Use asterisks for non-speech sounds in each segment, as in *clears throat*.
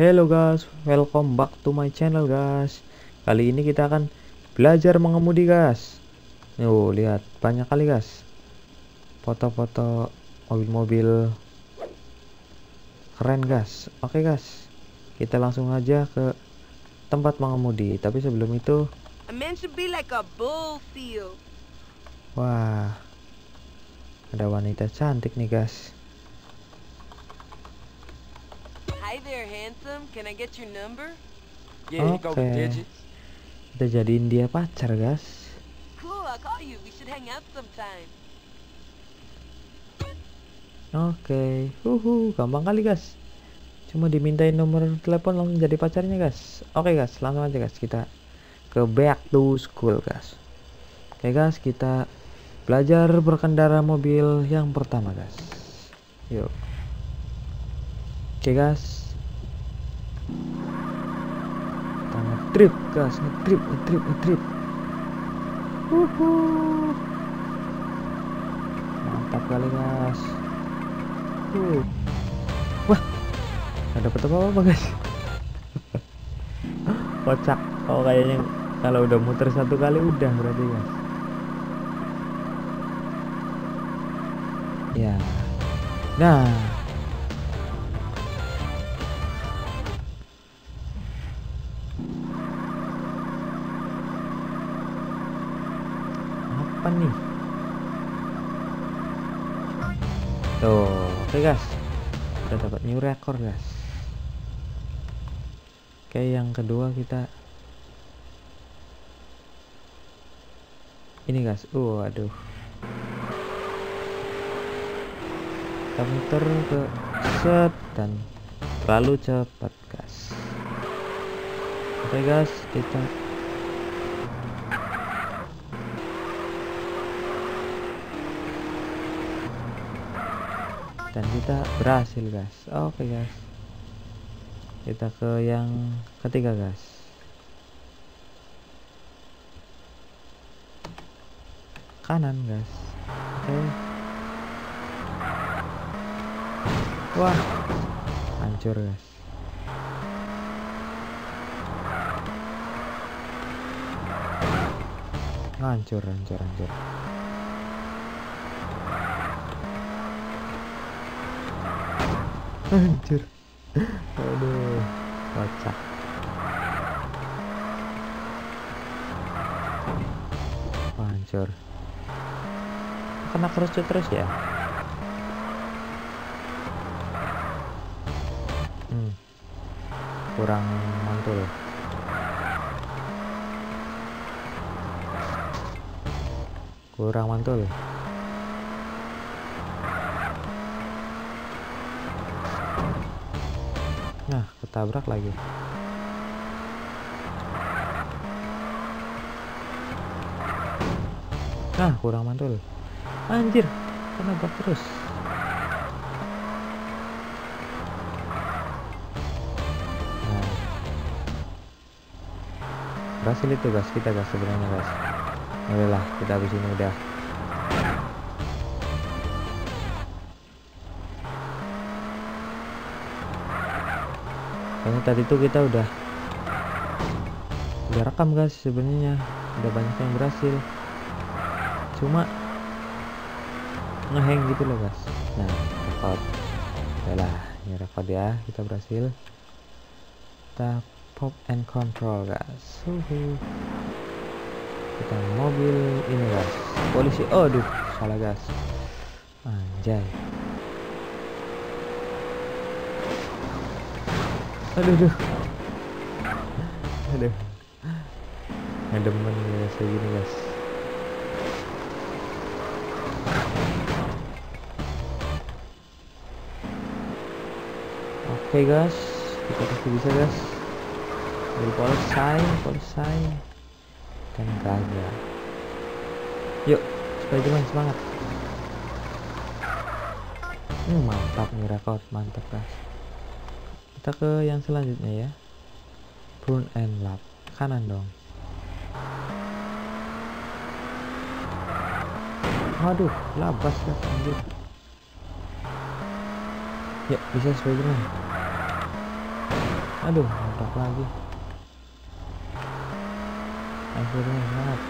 Hello guys, welcome back to my channel guys. Kali ini kita akan belajar mengemudi guys. Yo, lihat banyak kali guys. Foto-foto mobil-mobil keren guys. Oke guys, kita langsung aja ke tempat mengemudi. Tapi sebelum itu, wah, ada wanita cantik nih guys. Hi there, handsome. Can I get your number? Yeah, here go digits. Kita jadiin dia pacar guys. Cool, I'll call you. We should hang out sometime. Oke, huhu, gampang kali guys. Cuma dimintain nomor telepon langsung jadi pacarnya guys. Oke guys, langsung aja guys kita ke back to school guys. Oke guys, kita belajar berkendara mobil yang pertama guys. Yuk. Oke guys. Kita ngetrip guys, ngetrip, ngetrip, ngetrip. Huhu. Mantap kali guys. Uh. Wah, nggak dapet apa-apa guys. *laughs* Kocak. Oh kayaknya kalau udah muter satu kali udah berarti guys. Ya. Nah. Apa nih? Tuh, oke guys. Kita dapat new record guys. Oke, yang kedua kita ini guys. Uh, aduh. Kita muter ke set dan terlalu cepat guys. Oke guys, kita dan kita berhasil guys. Oke guys. Kita ke yang ketiga guys. Kanan guys. Oke. Wah hancur guys. Hancur hancur hancur hancur aduh kocak. Hancur? Kena kerucut terus ya? Hmm. kurang mantul kurang mantul Nah, ketabrak lagi. Nah, kurang mantul. Anjir, kenabrak terus. Nah. Berhasil itu guys, kita guys sebenarnya guys. Ya lah, kita habis ini udah. Kayaknya tadi tuh kita udah udah rekam guys sebenarnya. Udah banyak yang berhasil. Cuma ngeheng gitu loh guys. Nah record lah ini record ya kita berhasil. Kita pop and control guys. Uhuh. kita mobil ini guys. Polisi oh aduh salah guys. Anjay aduh aduh. Aduh. Ngedemen guys kayak gini guys. Oke guys. Kita pasti bisa guys. Dari polsai polsai. Dan gagal yuk Spiderman semangat. Hmm, mantap nih record mantap guys kita ke yang selanjutnya ya. Burn and lap. Kanan dong. Waduh, labas guys anjir. Ya, bisa Spiderman. aduh mantap lagi. Akhirnya semangat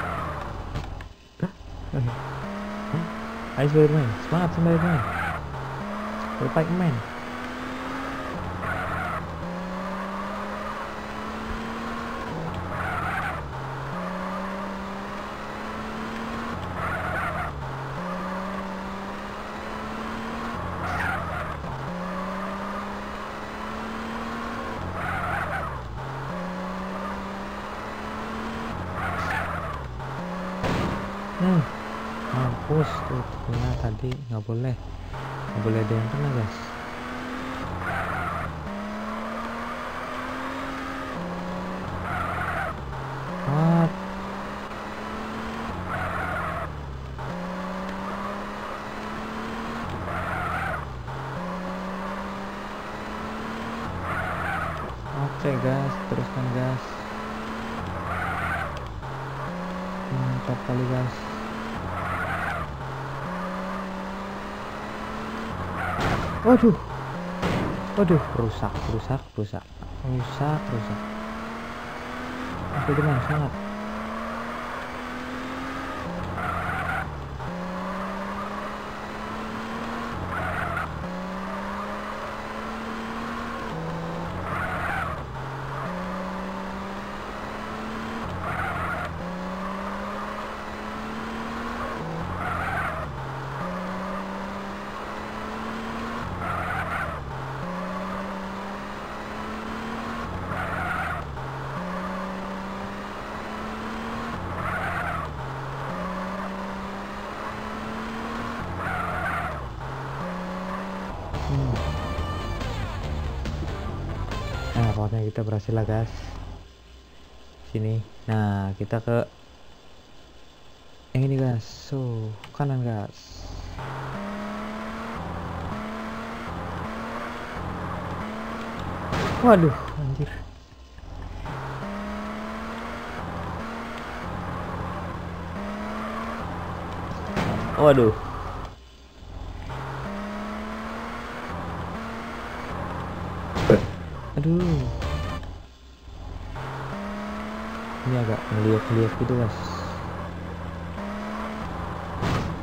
*laughs* Ayo Spiderman, semangat Spiderman Spiderman Hmm, mampus tuh kena tadi nggak boleh. Nggak boleh ada yang kena guys. What? Oke gas teruskan gas mantap kali gas waduh. Waduh. Rusak rusak rusak. Rusak rusak. Oke teman semangat Hmm. Pokoknya kita berhasil lah, guys. Sini. Nah, kita ke yang ini, guys. So, kanan, guys. Waduh, anjir. Waduh. Aduh. Ini agak meliuk-liuk gitu, guys.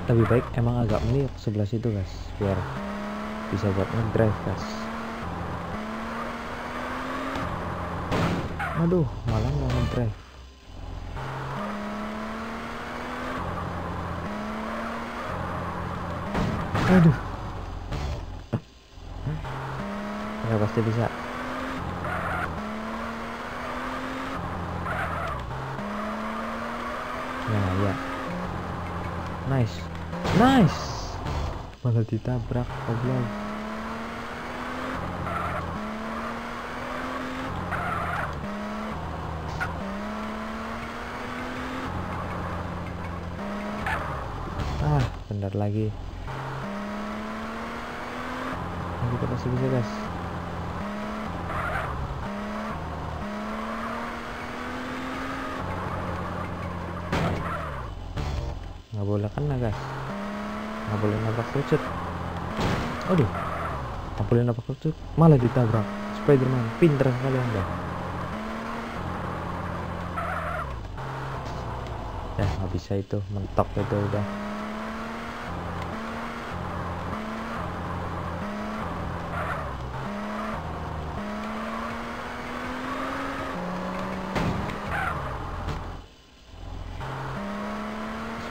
Lebih baik emang agak meliuk sebelah situ, guys, biar bisa buat ngedrive, guys. Aduh, malah nggak ngedrive. Aduh. Nggak pasti bisa. Ya. Nice. Nice. Malah ditabrak goblok. Ah, bentar lagi. Nah, kita pasti bisa, guys. nggak boleh kena guys. Nggak boleh nabrak kerucut aduh. Nggak boleh nabrak kerucut malah ditabrak. Spiderman pinter sekali anda. Ya nggak bisa itu. Mentok itu udah.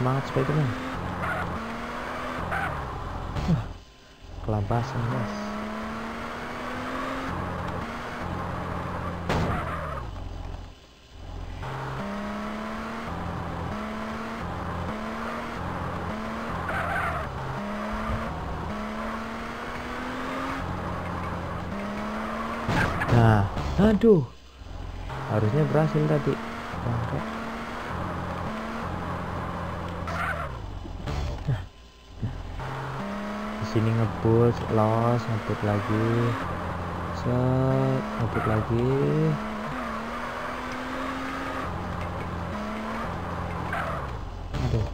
Semangat Spiderman kelabasan guys nah aduh. Harusnya berhasil tadi Bangke. di sini ngebut los ngebut lagi. Set ngebut lagi. Aduh.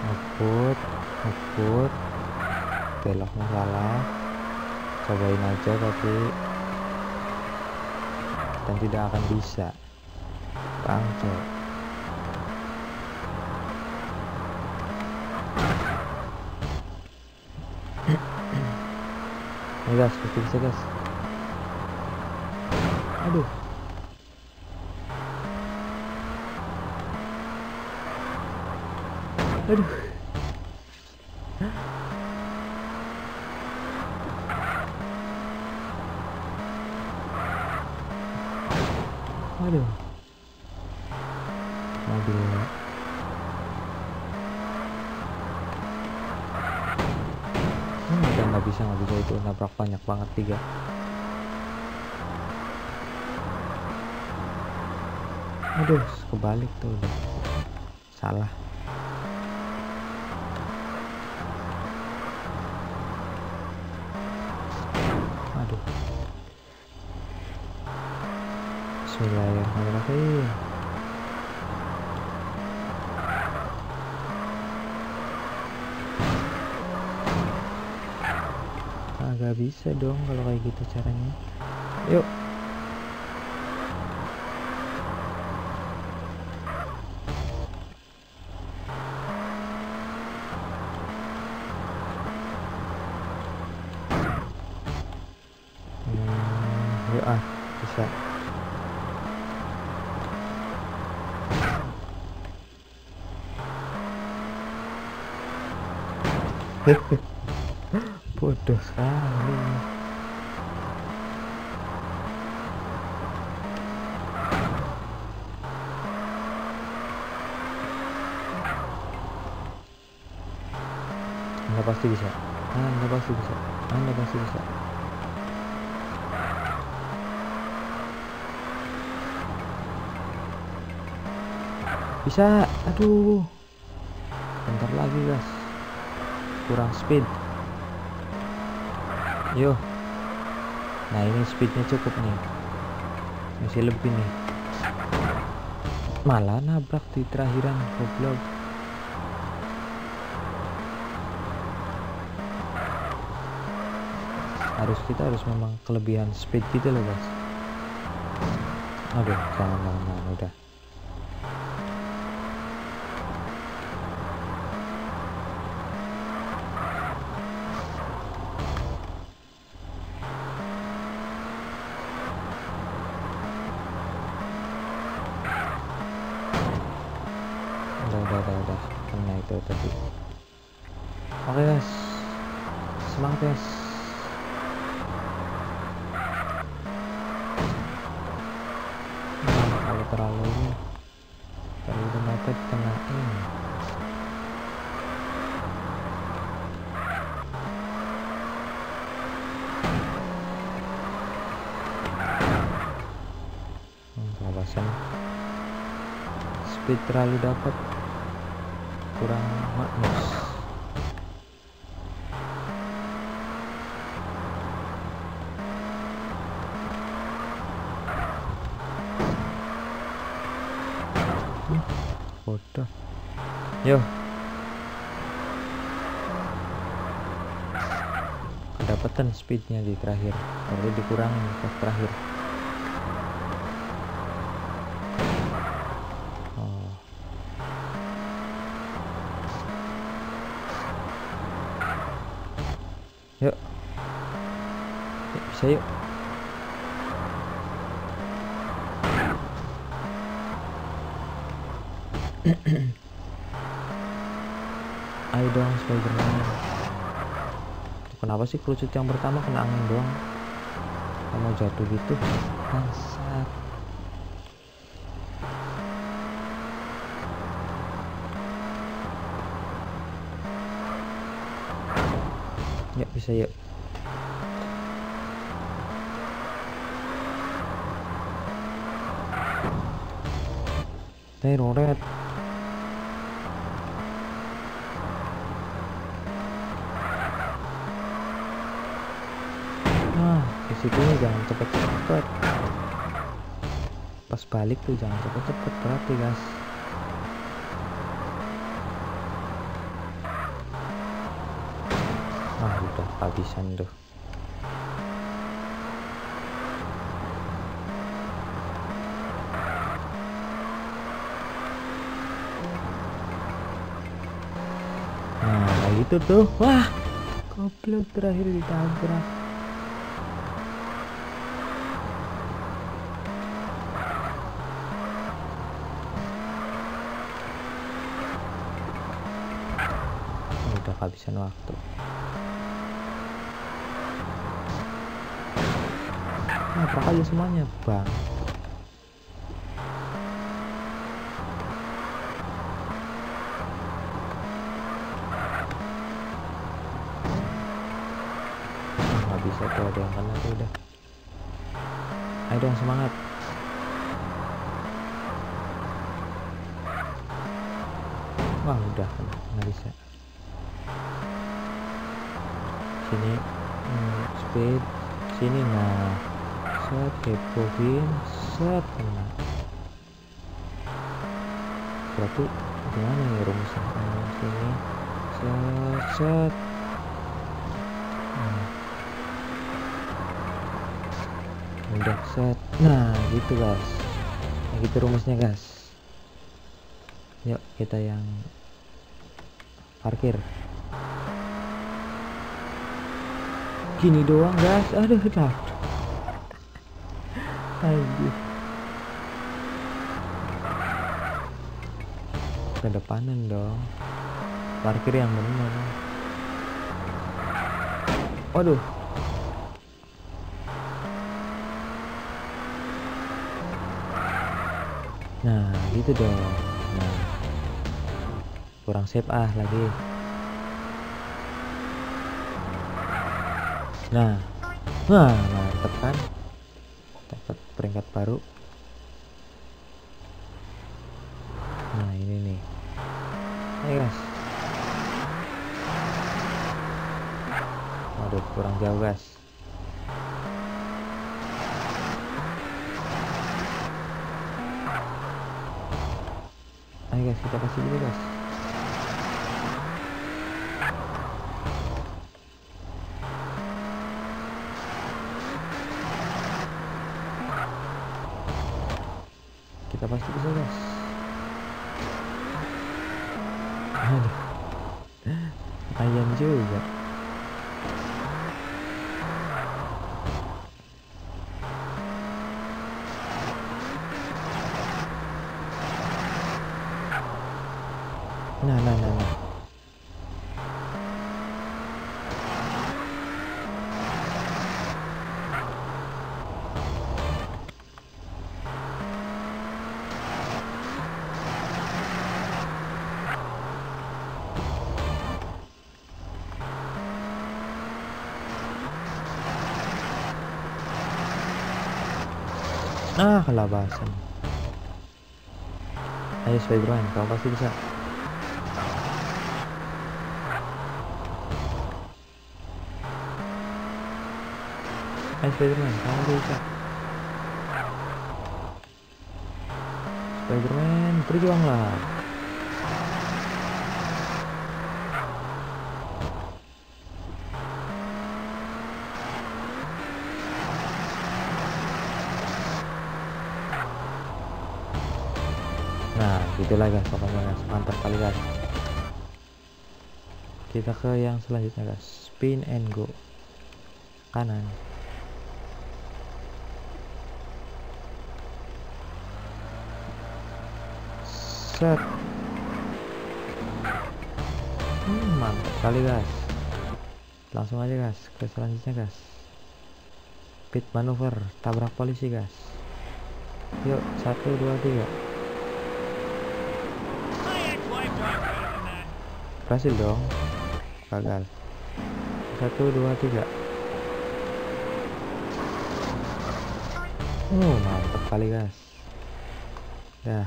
Ngebut ngebut. Beloknya salah. Cobain aja tapi dan tidak akan bisa. Bangke Ayo gas, pasti bisa gas. Aduh. Aduh. Aduh. Mobilnya. Bisa nggak bisa itu nabrak banyak banget tiga. Aduh, kebalik tuh udah. Salah. Aduh. Bismillahirrahmanirrahim. Agak bisa dong kalau kayak gitu caranya. Yuk. Hmm, ah, bisa. Bodoh *laughs* sekali. Anda pasti bisa. Anda pasti bisa. Anda pasti bisa. Bisa. Aduh. Bentar lagi, guys. Kurang speed. Yo. Nah, ini speednya cukup nih. Masih lebih nih. Malah nabrak di terakhiran goblok. harus kita harus memang kelebihan speed gitu loh guys aduh jangan, jangan udah udah udah udah. Kena itu tadi. Oke guys. Semangat guys. Nah, kalau terlalu ini terlalu mepet kena ini. Hmm, speed terlalu dapat kurang makmus bodoh. Yo. Kedapatan speednya di terakhir. Tapi dikurangin pas terakhir bisa yuk. *clears throat* Ayo dong Spiderman. Kenapa sih kerucut yang pertama kena angin doang? Kamu jatuh gitu? Bangsat. Ya bisa yuk Teroret Nah, di situ jangan cepet-cepet. Pas balik tuh jangan cepet-cepet berarti guys. ah udah kehabisan tuh gitu tuh. Wah goblok terakhir ditabrak. Udah kehabisan waktu. Nabrak aja semuanya bang nggak bisa tuh ada yang kena tuh udah ayo dong semangat. Wah udah nggak bisa. Sini hmm, speed. Sini nah. Set kepoin set kena berarti gimana ya rumusnya? Nah, sini. Set set udah set nah gitu guys. Nah, gitu rumusnya guys. Yuk kita yang parkir. Gini doang guys. Aduh dah Anjir. *laughs* ke depanan dong. Parkir yang benar waduh nah gitu dong. Nah kurang save ah lagi. Nah wah mantep kan? Dapat peringkat baru. Nah ini nih. Ayo guys. Waduh kurang jauh guys ayo guys kita kasih dulu guys. Kita pasti bisa guys. Aduh. Ayam juga nah nah nah nah ah kelabasan. Ayo Spiderman kamu pasti bisa. Ayo Spiderman kamu bisa. Spiderman berjuanglah gitulah guys pokoknya guys mantap kali guys. Kita ke yang selanjutnya guys spin and go. Kanan. Set. Hmm, mantap kali guys. Langsung aja guys ke selanjutnya guys. Pit manuver tabrak polisi guys. Yuk satu dua tiga berhasil dong. Gagal satu dua tiga. Oh mantap kali guys. Dah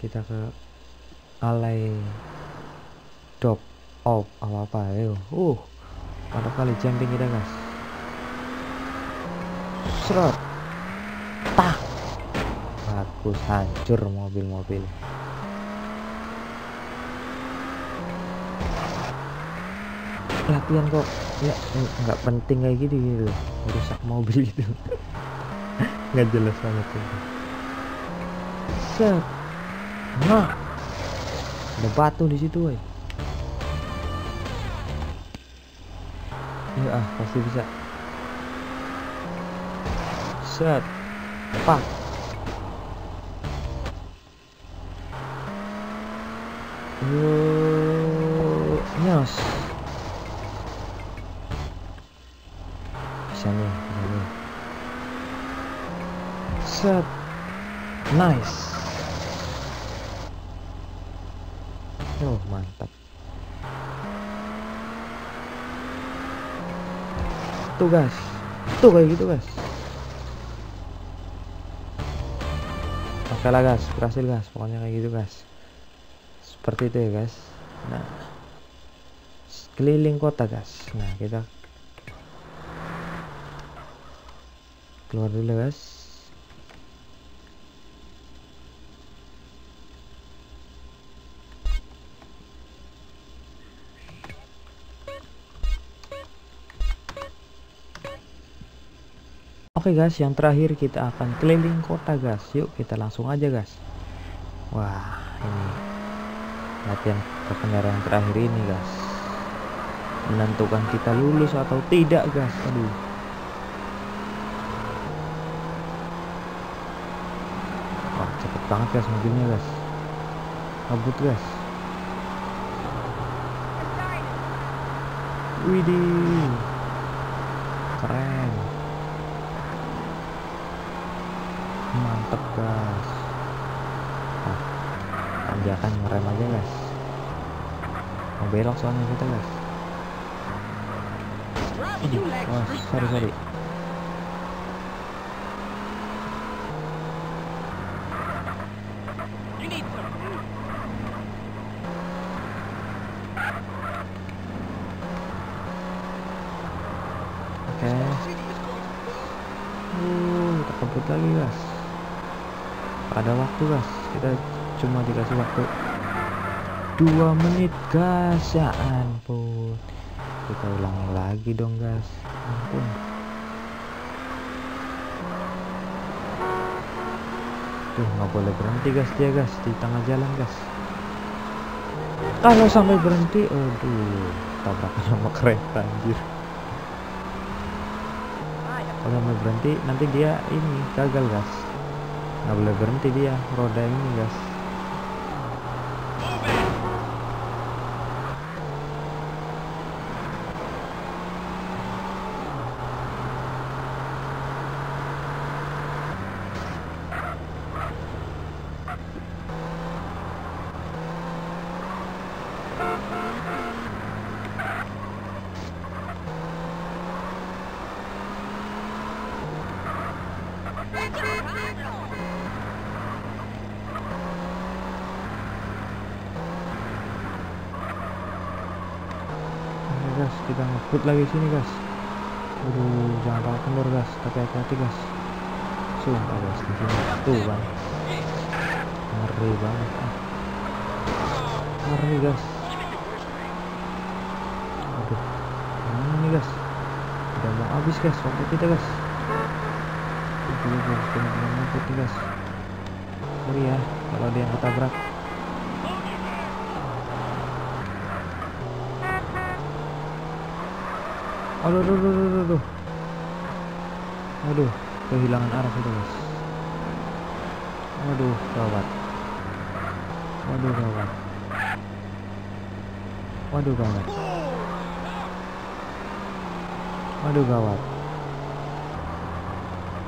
kita ke alay drop off apa apa ayo uh mantap kali jumping kita guys. Serot tah. Bagus hancur mobil-mobil latihan kok. Ya nggak penting kayak gitu gitu rusak mobil gitu. *laughs* Nggak jelas banget tuh. Set. Nah. Ada batu di situ woy ya ah pasti bisa. Set. Pak yuk nyos. bisa set nice. Oh mantap. Tuh guys. Tuh kayak gitu guys. Oke lah guys. Berhasil guys. Pokoknya kayak gitu guys. Seperti itu ya guys. Nah. Keliling kota guys. Nah kita keluar dulu guys Oke guys, yang terakhir kita akan keliling kota guys. Yuk kita langsung aja guys. Wah, ini latihan kendaraan terakhir ini guys. Menentukan kita lulus atau tidak guys. Aduh. Wah, cepet banget guys mobilnya guys. Kabut guys. Widih. Keren. Mantep guys nah, tanjakan ngerem aja guys. Mau belok soalnya kita guys. Ini, wah sorry sorry You need some food. oke uh kita kebut lagi guys ada waktu guys kita cuma dikasih waktu dua menit guys. Ya ampun. Kita ulangi lagi dong guys. Ampun. Tuh nggak boleh berhenti guys. Dia guys di tengah jalan guys. Kalau sampai berhenti aduh tabrakan sama kereta anjir. Kalau sampai berhenti nanti dia ini gagal guys nggak boleh berhenti dia roda ini guys Oke guys. Kita ngebut lagi sini guys. Aduh jangan kalah kendor guys. Tapi hati-hati guys. Sumpah guys. Di sini tuh kan ngeri banget ah. Ngeri guys. Aduh gimana nih guys? Udah mau habis guys waktu kita guys. Aduh guys. Bener-bener ngebut nih guys. Sorry ya kalau ada yang ketabrak aduh aduh aduh aduh, aduh. aduh. Kehilangan arah kita guys. Waduh gawat. Waduh gawat. Waduh gawat. Waduh gawat.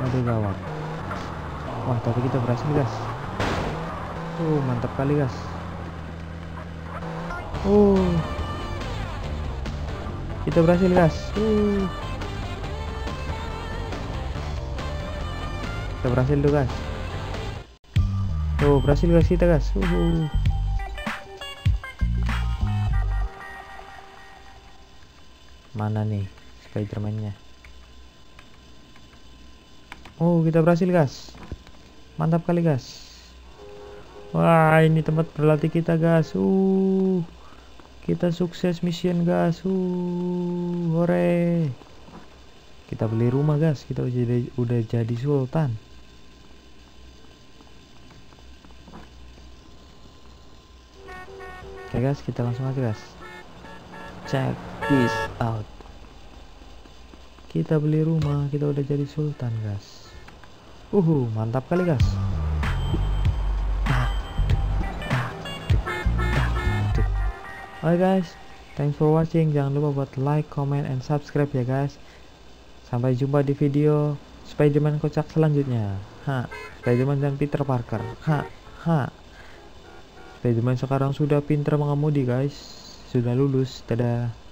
Waduh gawat. Wah tapi kita berhasil guys. Tuh mantap kali guys. Uh kita berhasil guys. Uh. kita berhasil tuh guys. Tuh berhasil guys kita guys. Uhuh. mana nih Spiderman-nya? Oh kita berhasil guys. Mantap kali guys. Wah ini tempat berlatih kita guys. Uh kita sukses mission guys hore. Kita beli rumah guys kita udah jadi, udah jadi sultan. Oke guys kita langsung aja guys check this out. Kita beli rumah. Kita udah jadi sultan guys uhu mantap kali guys Oke guys, thanks for watching. Jangan lupa buat like, comment, and subscribe ya guys. Sampai jumpa di video Spiderman kocak selanjutnya. Ha, Spiderman dan Peter Parker. Ha, ha. Spiderman sekarang sudah pintar mengemudi guys. Sudah lulus. Dadah.